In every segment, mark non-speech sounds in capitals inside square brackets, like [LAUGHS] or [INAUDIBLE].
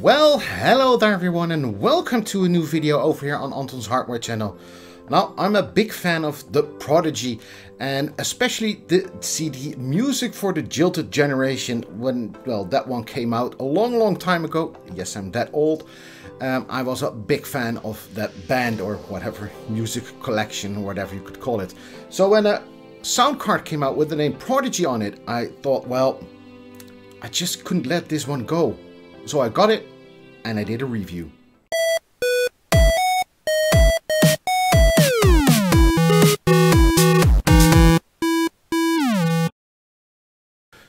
Well, hello there everyone and welcome to a new video over here on Anton's Hardware channel. Now, I'm a big fan of The Prodigy and especially the CD music for the Jilted Generation when, well, that one came out a long, long time ago. Yes, I'm that old. Um, I was a big fan of that band or whatever, music collection or whatever you could call it. So when a sound card came out with the name Prodigy on it, I thought, well, I just couldn't let this one go. So I got it and I did a review.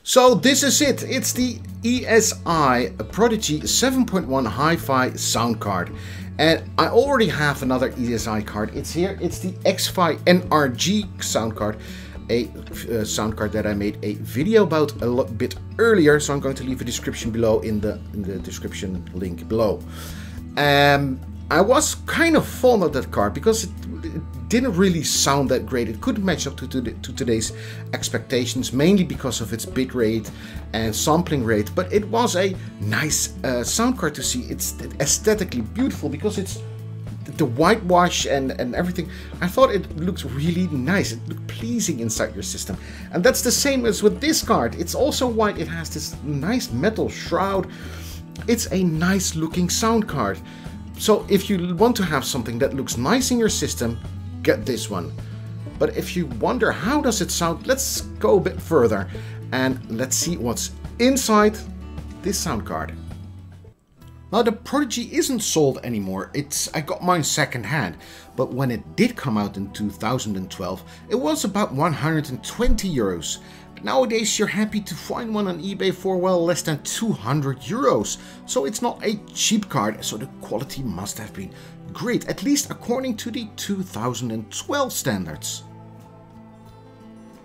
So this is it. It's the ESI Prodigy 7.1 Hi-Fi sound card. And I already have another ESI card. It's here. It's the XFi NRG sound card a uh, sound card that I made a video about a bit earlier. So I'm going to leave a description below in the in the description link below. Um, I was kind of fond of that card because it, it, didn't really sound that great. It couldn't match up to, to, to today's expectations, mainly because of its bit rate and sampling rate. But it was a nice uh, sound card to see. It's aesthetically beautiful because it's the whitewash and, and everything, I thought it looked really nice. It looked pleasing inside your system. And that's the same as with this card. It's also white. It has this nice metal shroud. It's a nice looking sound card. So if you want to have something that looks nice in your system, get this one. But if you wonder how does it sound, let's go a bit further and let's see what's inside this sound card. Now the Prodigy isn't sold anymore, it's I got mine second hand, but when it did come out in 2012, it was about 120 euros. Nowadays you're happy to find one on eBay for well less than 200 euros, so it's not a cheap card, so the quality must have been great, at least according to the 2012 standards.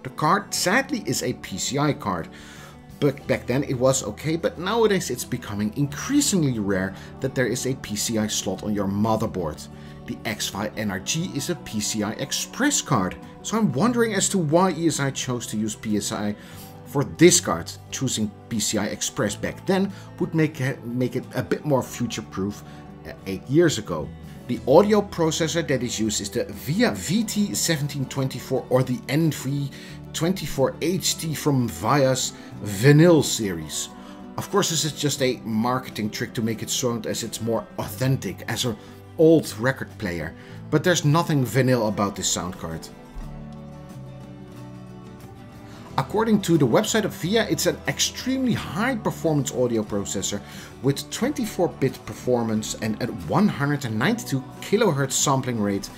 The card sadly is a PCI card, but back then it was okay, but nowadays it's becoming increasingly rare that there is a PCI slot on your motherboard. The XFi NRG is a PCI Express card, so I'm wondering as to why ESI chose to use PCI for this card. Choosing PCI Express back then would make it, make it a bit more future-proof uh, 8 years ago. The audio processor that is used is the VIA VT1724 or the Envy24HT from VIA's Vinyl series. Of course this is just a marketing trick to make it sound as it's more authentic, as an old record player, but there's nothing vinyl about this sound card. According to the website of VIA, it's an extremely high performance audio processor with 24-bit performance and at 192 kHz sampling rate.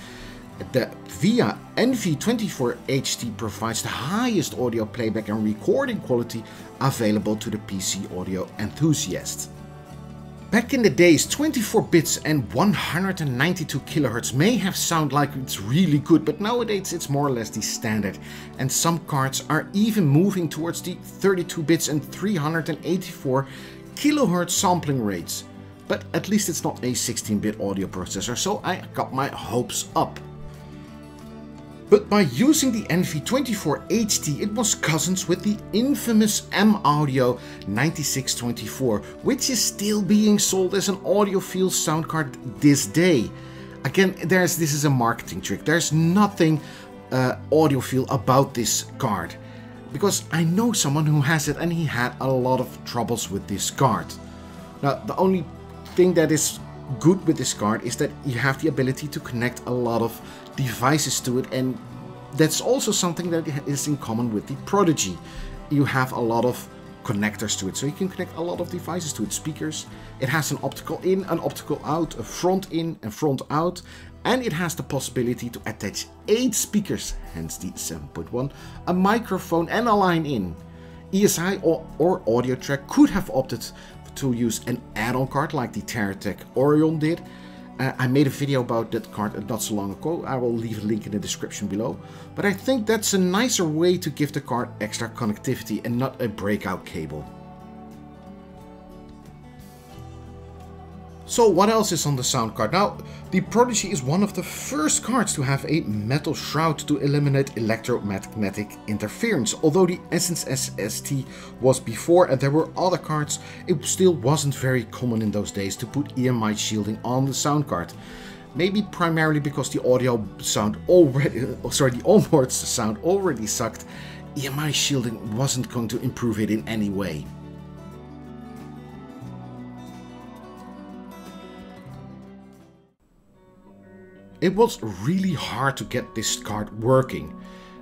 The VIA Envy24HT provides the highest audio playback and recording quality available to the PC audio enthusiast. Back in the days, 24 bits and 192 kHz may have sound like it's really good, but nowadays it's more or less the standard. And some cards are even moving towards the 32 bits and 384 kHz sampling rates. But at least it's not a 16-bit audio processor, so I got my hopes up. But by using the Envy24HT it was cousins with the infamous M-Audio 9624, which is still being sold as an audiophile sound card this day. Again, there's this is a marketing trick. There's nothing uh, audiophile about this card. Because I know someone who has it and he had a lot of troubles with this card. Now, the only thing that is good with this card is that you have the ability to connect a lot of devices to it and that's also something that is in common with the Prodigy. You have a lot of connectors to it, so you can connect a lot of devices to it. Speakers, it has an optical in, an optical out, a front in and front out, and it has the possibility to attach 8 speakers, hence the 7.1, a microphone and a line in. ESI or, or AudioTrak could have opted to use an add-on card like the Terratec Aureon did. Uh, I made a video about that card not so long ago, I will leave a link in the description below. But I think that's a nicer way to give the card extra connectivity and not a breakout cable. So what else is on the sound card? Now, the Prodigy is one of the first cards to have a metal shroud to eliminate electromagnetic interference. Although the Essence SST was before and there were other cards, it still wasn't very common in those days to put EMI shielding on the sound card. Maybe primarily because the audio sound already, oh, sorry, the onboard sound already sucked, EMI shielding wasn't going to improve it in any way. It was really hard to get this card working.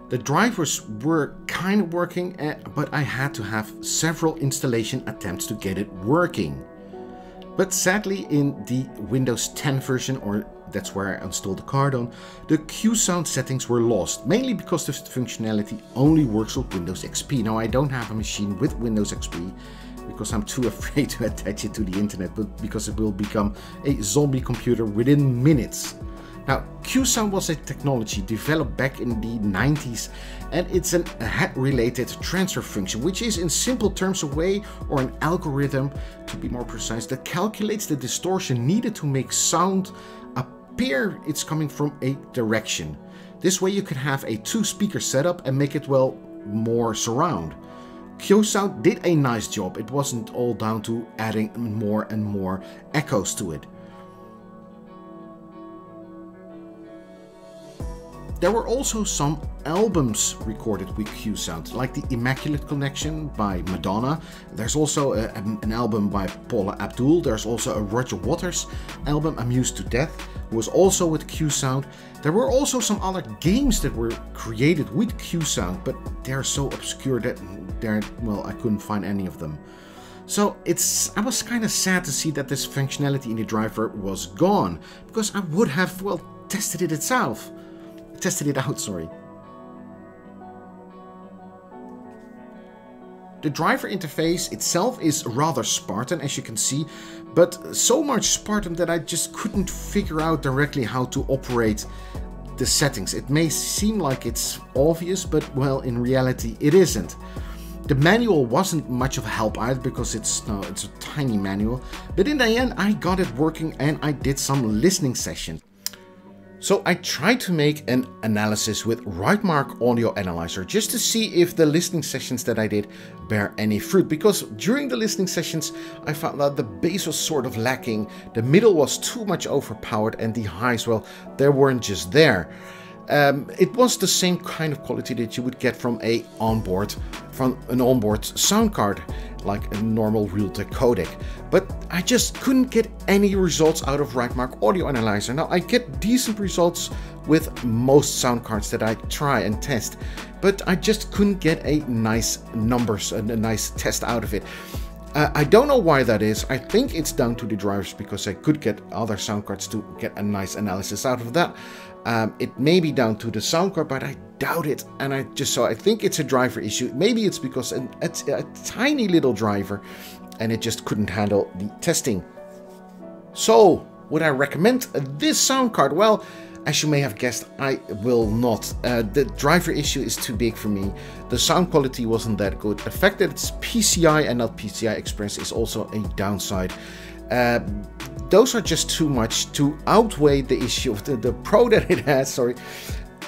The drivers were kind of working, eh, but I had to have several installation attempts to get it working. But sadly in the Windows 10 version, or that's where I installed the card on, the Qsound settings were lost, mainly because this functionality only works with Windows XP. Now I don't have a machine with Windows XP, because I'm too [LAUGHS] afraid to attach it to the internet, but because it will become a zombie computer within minutes. Now, Qsound was a technology developed back in the 90s and it's an head-related transfer function, which is in simple terms a way or an algorithm, to be more precise, that calculates the distortion needed to make sound appear it's coming from a direction. This way you can have a two-speaker setup and make it, well, more surround. Qsound did a nice job, it wasn't all down to adding more and more echoes to it. There were also some albums recorded with Q Sound, like the Immaculate Collection by Madonna. There's also a, an album by Paula Abdul. There's also a Roger Waters album, Amused to Death, was also with Q Sound. There were also some other games that were created with Q Sound, but they're so obscure that they're, well, I couldn't find any of them. So it's I was kind of sad to see that this functionality in the driver was gone, because I would have, well, tested it itself tested it out, sorry. The driver interface itself is rather Spartan, as you can see, but so much Spartan that I just couldn't figure out directly how to operate the settings. It may seem like it's obvious, but well, in reality, it isn't. The manual wasn't much of a help either because it's no, it's a tiny manual, but in the end I got it working and I did some listening sessions. So I tried to make an analysis with Rightmark Audio Analyzer just to see if the listening sessions that I did bear any fruit because during the listening sessions I found that the bass was sort of lacking, the middle was too much overpowered and the highs, well, they weren't just there. Um, it was the same kind of quality that you would get from a onboard, from an onboard sound card, like a normal Realtek codec. But I just couldn't get any results out of Rightmark Audio Analyzer. Now I get decent results with most sound cards that I try and test, but I just couldn't get a nice numbers, and a nice test out of it. Uh, I don't know why that is. I think it's down to the drivers because I could get other sound cards to get a nice analysis out of that. Um, it may be down to the sound card, but I doubt it. And I just so I think it's a driver issue. Maybe it's because it's a, a tiny little driver and it just couldn't handle the testing. So, would I recommend this sound card? Well, as you may have guessed, I will not. Uh, the driver issue is too big for me. The sound quality wasn't that good. The fact that it's PCI and not PCI Express is also a downside. Uh, those are just too much to outweigh the issue of the, the pro that it has, sorry.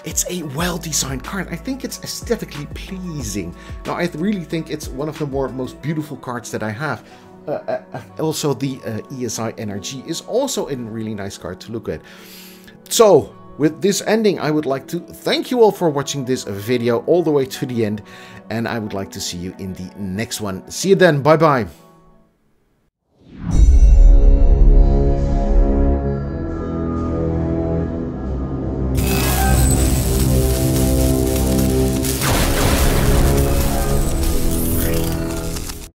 It's a well-designed card. I think it's aesthetically pleasing. Now, I really think it's one of the more most beautiful cards that I have. Uh, uh, uh also, the uh, ESI NRG is also a really nice card to look at. So, with this ending, I would like to thank you all for watching this video all the way to the end. And I would like to see you in the next one. See you then. Bye-bye.